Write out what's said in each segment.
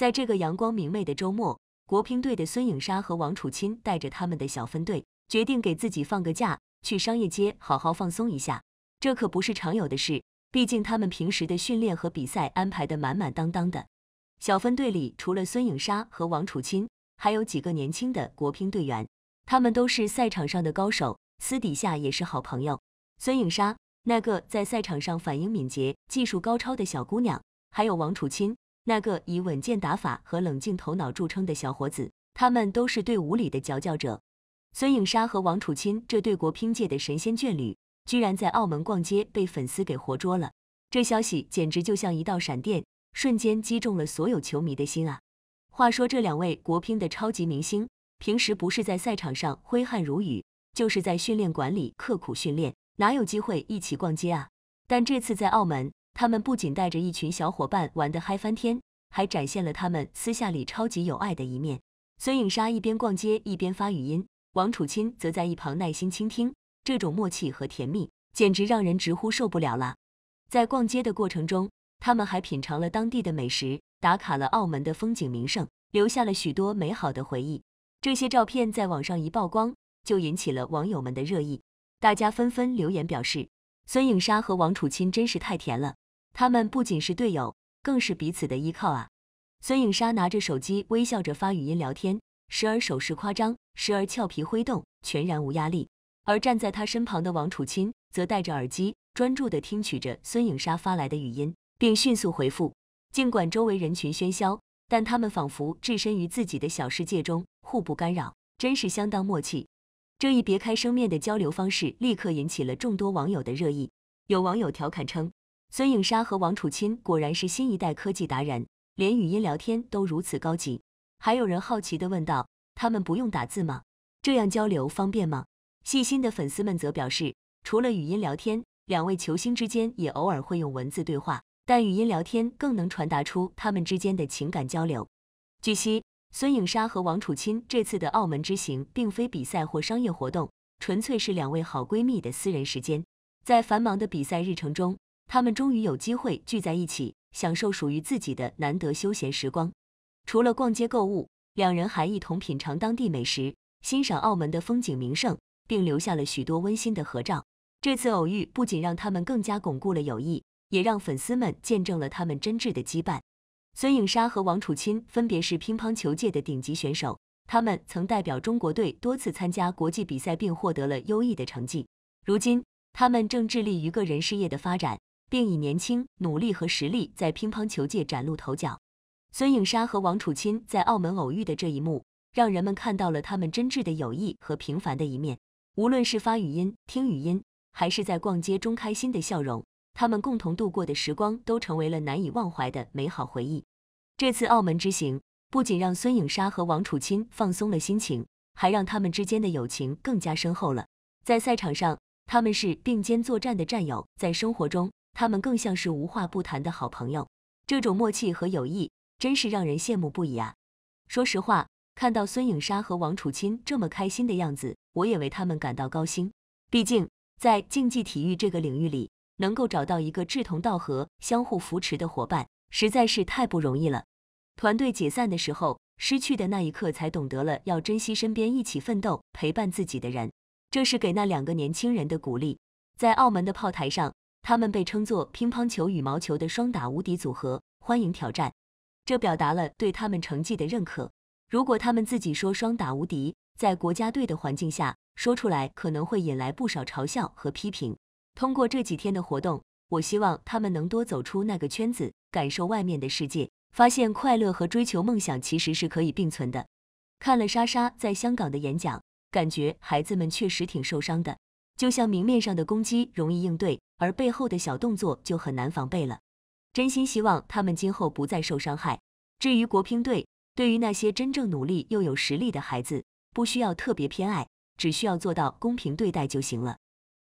在这个阳光明媚的周末，国乒队的孙颖莎和王楚钦带着他们的小分队，决定给自己放个假，去商业街好好放松一下。这可不是常有的事，毕竟他们平时的训练和比赛安排的满满当当的。小分队里除了孙颖莎和王楚钦，还有几个年轻的国乒队员，他们都是赛场上的高手，私底下也是好朋友。孙颖莎，那个在赛场上反应敏捷、技术高超的小姑娘，还有王楚钦。那个以稳健打法和冷静头脑著称的小伙子，他们都是队伍里的佼佼者。孙颖莎和王楚钦这对国乒界的神仙眷侣，居然在澳门逛街被粉丝给活捉了。这消息简直就像一道闪电，瞬间击中了所有球迷的心啊！话说这两位国乒的超级明星，平时不是在赛场上挥汗如雨，就是在训练馆里刻苦训练，哪有机会一起逛街啊？但这次在澳门。他们不仅带着一群小伙伴玩得嗨翻天，还展现了他们私下里超级有爱的一面。孙颖莎一边逛街一边发语音，王楚钦则在一旁耐心倾听。这种默契和甜蜜，简直让人直呼受不了了。在逛街的过程中，他们还品尝了当地的美食，打卡了澳门的风景名胜，留下了许多美好的回忆。这些照片在网上一曝光，就引起了网友们的热议，大家纷纷留言表示：孙颖莎和王楚钦真是太甜了。他们不仅是队友，更是彼此的依靠啊！孙颖莎拿着手机，微笑着发语音聊天，时而手势夸张，时而俏皮挥动，全然无压力。而站在他身旁的王楚钦，则戴着耳机，专注地听取着孙颖莎发来的语音，并迅速回复。尽管周围人群喧嚣，但他们仿佛置身于自己的小世界中，互不干扰，真是相当默契。这一别开生面的交流方式，立刻引起了众多网友的热议。有网友调侃称。孙颖莎和王楚钦果然是新一代科技达人，连语音聊天都如此高级。还有人好奇地问道：“他们不用打字吗？这样交流方便吗？”细心的粉丝们则表示，除了语音聊天，两位球星之间也偶尔会用文字对话，但语音聊天更能传达出他们之间的情感交流。据悉，孙颖莎和王楚钦这次的澳门之行并非比赛或商业活动，纯粹是两位好闺蜜的私人时间。在繁忙的比赛日程中，他们终于有机会聚在一起，享受属于自己的难得休闲时光。除了逛街购物，两人还一同品尝当地美食，欣赏澳门的风景名胜，并留下了许多温馨的合照。这次偶遇不仅让他们更加巩固了友谊，也让粉丝们见证了他们真挚的羁绊。孙颖莎和王楚钦分别是乒乓球界的顶级选手，他们曾代表中国队多次参加国际比赛，并获得了优异的成绩。如今，他们正致力于个人事业的发展。并以年轻、努力和实力在乒乓球界崭露头角。孙颖莎和王楚钦在澳门偶遇的这一幕，让人们看到了他们真挚的友谊和平凡的一面。无论是发语音、听语音，还是在逛街中开心的笑容，他们共同度过的时光都成为了难以忘怀的美好回忆。这次澳门之行，不仅让孙颖莎和王楚钦放松了心情，还让他们之间的友情更加深厚了。在赛场上，他们是并肩作战的战友；在生活中，他们更像是无话不谈的好朋友，这种默契和友谊真是让人羡慕不已啊！说实话，看到孙颖莎和王楚钦这么开心的样子，我也为他们感到高兴。毕竟，在竞技体育这个领域里，能够找到一个志同道合、相互扶持的伙伴，实在是太不容易了。团队解散的时候，失去的那一刻，才懂得了要珍惜身边一起奋斗、陪伴自己的人。这是给那两个年轻人的鼓励。在澳门的炮台上。他们被称作乒乓球羽毛球的双打无敌组合，欢迎挑战。这表达了对他们成绩的认可。如果他们自己说双打无敌，在国家队的环境下说出来，可能会引来不少嘲笑和批评。通过这几天的活动，我希望他们能多走出那个圈子，感受外面的世界，发现快乐和追求梦想其实是可以并存的。看了莎莎在香港的演讲，感觉孩子们确实挺受伤的。就像明面上的攻击容易应对，而背后的小动作就很难防备了。真心希望他们今后不再受伤害。至于国乒队，对于那些真正努力又有实力的孩子，不需要特别偏爱，只需要做到公平对待就行了。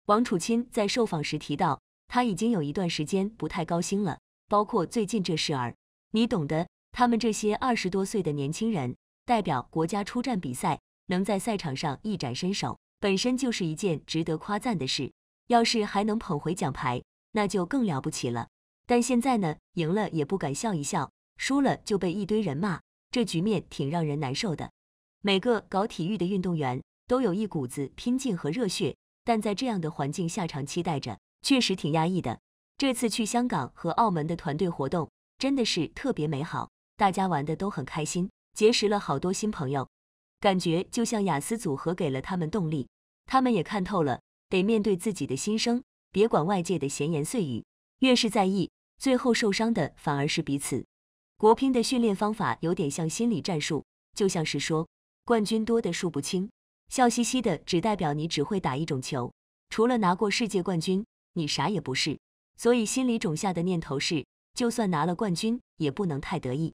王楚钦在受访时提到，他已经有一段时间不太高兴了，包括最近这事儿，你懂得。他们这些二十多岁的年轻人，代表国家出战比赛，能在赛场上一展身手。本身就是一件值得夸赞的事，要是还能捧回奖牌，那就更了不起了。但现在呢，赢了也不敢笑一笑，输了就被一堆人骂，这局面挺让人难受的。每个搞体育的运动员都有一股子拼劲和热血，但在这样的环境下长期待着，确实挺压抑的。这次去香港和澳门的团队活动真的是特别美好，大家玩的都很开心，结识了好多新朋友，感觉就像雅思组合给了他们动力，他们也看透了，得面对自己的心声，别管外界的闲言碎语，越是在意，最后受伤的反而是彼此。国乒的训练方法有点像心理战术，就像是说，冠军多的数不清，笑嘻嘻的只代表你只会打一种球，除了拿过世界冠军，你啥也不是。所以心里种下的念头是，就算拿了冠军，也不能太得意。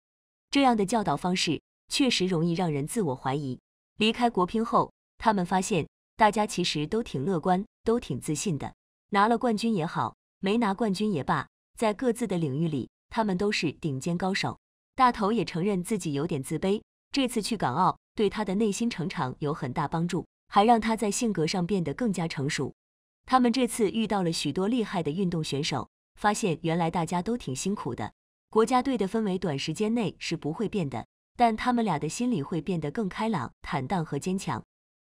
这样的教导方式确实容易让人自我怀疑。离开国乒后，他们发现大家其实都挺乐观，都挺自信的。拿了冠军也好，没拿冠军也罢，在各自的领域里。他们都是顶尖高手，大头也承认自己有点自卑。这次去港澳对他的内心成长有很大帮助，还让他在性格上变得更加成熟。他们这次遇到了许多厉害的运动选手，发现原来大家都挺辛苦的。国家队的氛围短时间内是不会变的，但他们俩的心理会变得更开朗、坦荡和坚强。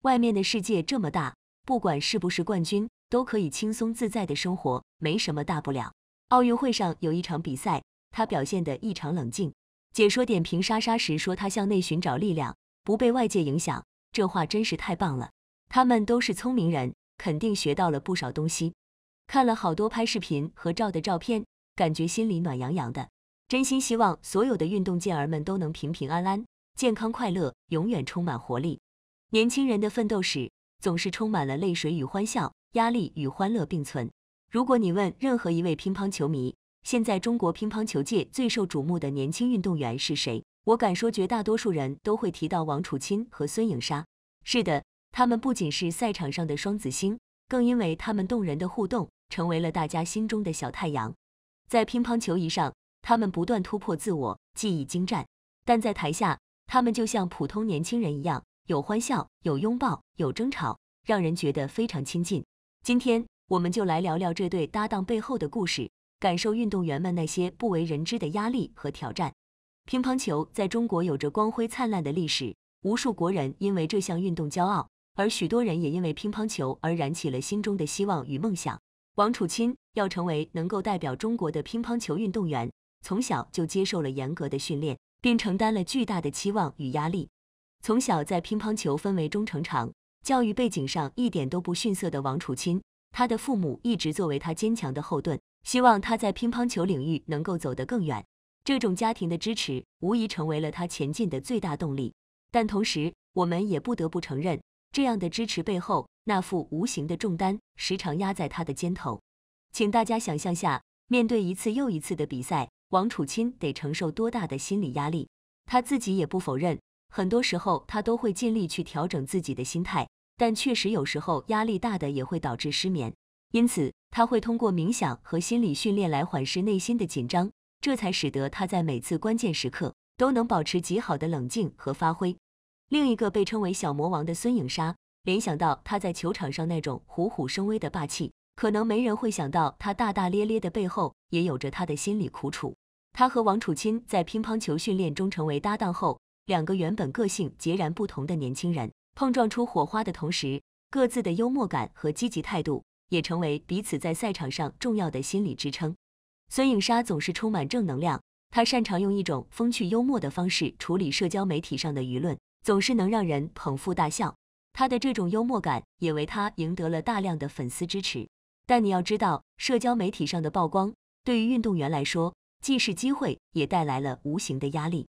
外面的世界这么大，不管是不是冠军，都可以轻松自在的生活，没什么大不了。奥运会上有一场比赛。他表现得异常冷静，解说点评莎莎时说他向内寻找力量，不被外界影响，这话真是太棒了。他们都是聪明人，肯定学到了不少东西。看了好多拍视频和照的照片，感觉心里暖洋洋的。真心希望所有的运动健儿们都能平平安安、健康快乐，永远充满活力。年轻人的奋斗史总是充满了泪水与欢笑，压力与欢乐并存。如果你问任何一位乒乓球迷，现在中国乒乓球界最受瞩目的年轻运动员是谁？我敢说，绝大多数人都会提到王楚钦和孙颖莎。是的，他们不仅是赛场上的双子星，更因为他们动人的互动，成为了大家心中的小太阳。在乒乓球仪上，他们不断突破自我，技艺精湛；但在台下，他们就像普通年轻人一样，有欢笑，有拥抱，有争吵，让人觉得非常亲近。今天，我们就来聊聊这对搭档背后的故事。感受运动员们那些不为人知的压力和挑战。乒乓球在中国有着光辉灿烂的历史，无数国人因为这项运动骄傲，而许多人也因为乒乓球而燃起了心中的希望与梦想。王楚钦要成为能够代表中国的乒乓球运动员，从小就接受了严格的训练，并承担了巨大的期望与压力。从小在乒乓球氛围中成长，教育背景上一点都不逊色的王楚钦，他的父母一直作为他坚强的后盾。希望他在乒乓球领域能够走得更远，这种家庭的支持无疑成为了他前进的最大动力。但同时，我们也不得不承认，这样的支持背后那副无形的重担时常压在他的肩头。请大家想象下，面对一次又一次的比赛，王楚钦得承受多大的心理压力？他自己也不否认，很多时候他都会尽力去调整自己的心态，但确实有时候压力大的也会导致失眠。因此，他会通过冥想和心理训练来缓释内心的紧张，这才使得他在每次关键时刻都能保持极好的冷静和发挥。另一个被称为小魔王的孙颖莎，联想到他在球场上那种虎虎生威的霸气，可能没人会想到他大大咧咧的背后也有着他的心理苦楚。他和王楚钦在乒乓球训练中成为搭档后，两个原本个性截然不同的年轻人碰撞出火花的同时，各自的幽默感和积极态度。也成为彼此在赛场上重要的心理支撑。孙颖莎总是充满正能量，她擅长用一种风趣幽默的方式处理社交媒体上的舆论，总是能让人捧腹大笑。她的这种幽默感也为她赢得了大量的粉丝支持。但你要知道，社交媒体上的曝光对于运动员来说，既是机会，也带来了无形的压力。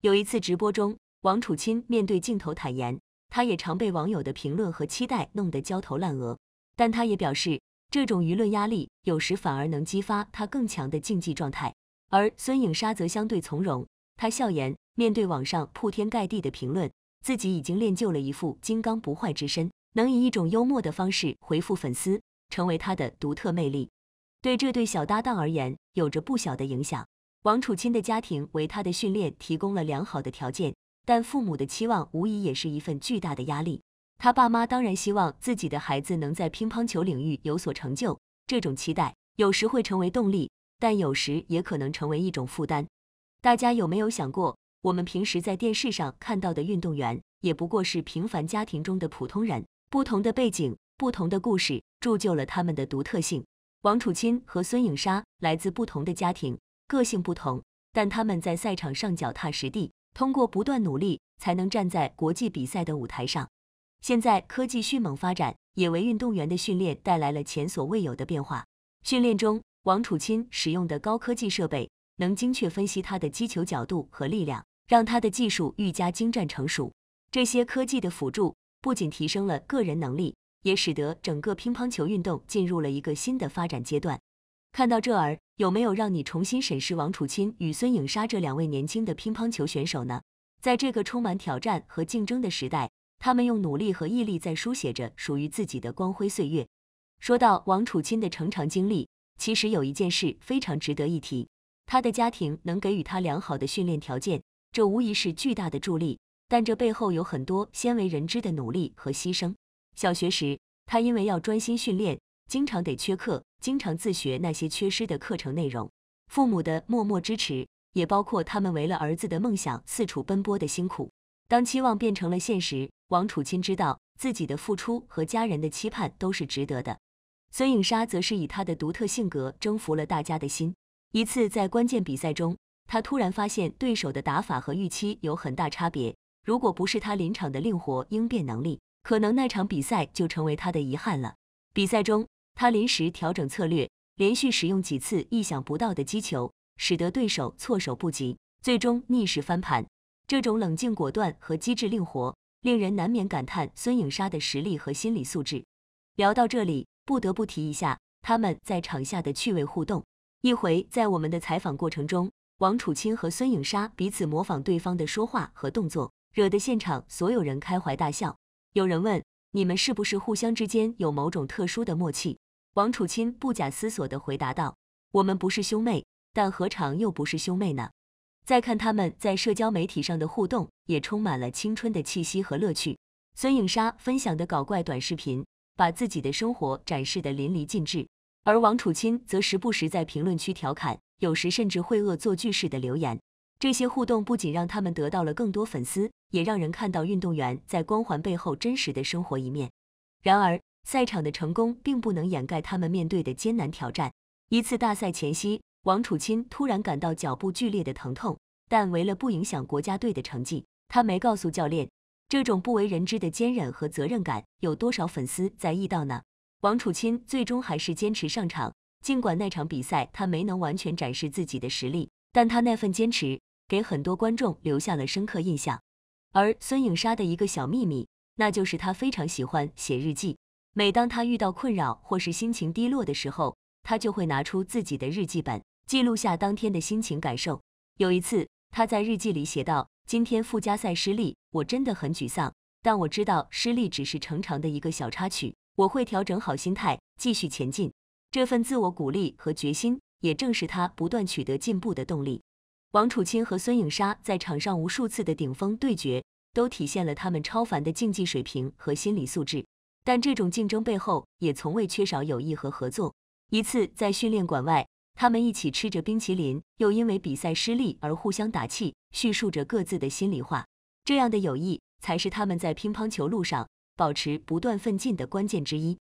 有一次直播中，王楚钦面对镜头坦言，他也常被网友的评论和期待弄得焦头烂额。但他也表示，这种舆论压力有时反而能激发他更强的竞技状态。而孙颖莎则相对从容，她笑言，面对网上铺天盖地的评论，自己已经练就了一副金刚不坏之身，能以一种幽默的方式回复粉丝，成为她的独特魅力。对这对小搭档而言，有着不小的影响。王楚钦的家庭为他的训练提供了良好的条件，但父母的期望无疑也是一份巨大的压力。他爸妈当然希望自己的孩子能在乒乓球领域有所成就，这种期待有时会成为动力，但有时也可能成为一种负担。大家有没有想过，我们平时在电视上看到的运动员，也不过是平凡家庭中的普通人，不同的背景，不同的故事，铸就了他们的独特性。王楚钦和孙颖莎来自不同的家庭，个性不同，但他们在赛场上脚踏实地，通过不断努力，才能站在国际比赛的舞台上。现在科技迅猛发展，也为运动员的训练带来了前所未有的变化。训练中，王楚钦使用的高科技设备。能精确分析他的击球角度和力量，让他的技术愈加精湛成熟。这些科技的辅助不仅提升了个人能力，也使得整个乒乓球运动进入了一个新的发展阶段。看到这儿，有没有让你重新审视王楚钦与孙颖莎这两位年轻的乒乓球选手呢？在这个充满挑战和竞争的时代，他们用努力和毅力在书写着属于自己的光辉岁月。说到王楚钦的成长经历，其实有一件事非常值得一提。他的家庭能给予他良好的训练条件，这无疑是巨大的助力。但这背后有很多鲜为人知的努力和牺牲。小学时，他因为要专心训练，经常得缺课，经常自学那些缺失的课程内容。父母的默默支持，也包括他们为了儿子的梦想四处奔波的辛苦。当期望变成了现实，王楚钦知道自己的付出和家人的期盼都是值得的。孙颖莎则是以她的独特性格征服了大家的心。一次在关键比赛中，他突然发现对手的打法和预期有很大差别。如果不是他临场的灵活应变能力，可能那场比赛就成为他的遗憾了。比赛中，他临时调整策略，连续使用几次意想不到的击球，使得对手措手不及，最终逆势翻盘。这种冷静果断和机智灵活，令人难免感叹孙颖莎的实力和心理素质。聊到这里，不得不提一下他们在场下的趣味互动。一回，在我们的采访过程中，王楚钦和孙颖莎彼此模仿对方的说话和动作，惹得现场所有人开怀大笑。有人问，你们是不是互相之间有某种特殊的默契？王楚钦不假思索地回答道：“我们不是兄妹，但何尝又不是兄妹呢？”再看他们在社交媒体上的互动，也充满了青春的气息和乐趣。孙颖莎分享的搞怪短视频，把自己的生活展示得淋漓尽致。而王楚钦则时不时在评论区调侃，有时甚至会恶作剧式的留言。这些互动不仅让他们得到了更多粉丝，也让人看到运动员在光环背后真实的生活一面。然而，赛场的成功并不能掩盖他们面对的艰难挑战。一次大赛前夕，王楚钦突然感到脚部剧烈的疼痛，但为了不影响国家队的成绩，他没告诉教练。这种不为人知的坚韧和责任感，有多少粉丝在意到呢？王楚钦最终还是坚持上场，尽管那场比赛他没能完全展示自己的实力，但他那份坚持给很多观众留下了深刻印象。而孙颖莎的一个小秘密，那就是她非常喜欢写日记。每当她遇到困扰或是心情低落的时候，她就会拿出自己的日记本，记录下当天的心情感受。有一次，她在日记里写道：“今天附加赛失利，我真的很沮丧，但我知道失利只是成长的一个小插曲。”我会调整好心态，继续前进。这份自我鼓励和决心，也正是她不断取得进步的动力。王楚钦和孙颖莎在场上无数次的顶峰对决，都体现了他们超凡的竞技水平和心理素质。但这种竞争背后，也从未缺少友谊和合作。一次在训练馆外，他们一起吃着冰淇淋，又因为比赛失利而互相打气，叙述着各自的心里话。这样的友谊，才是他们在乒乓球路上。保持不断奋进的关键之一。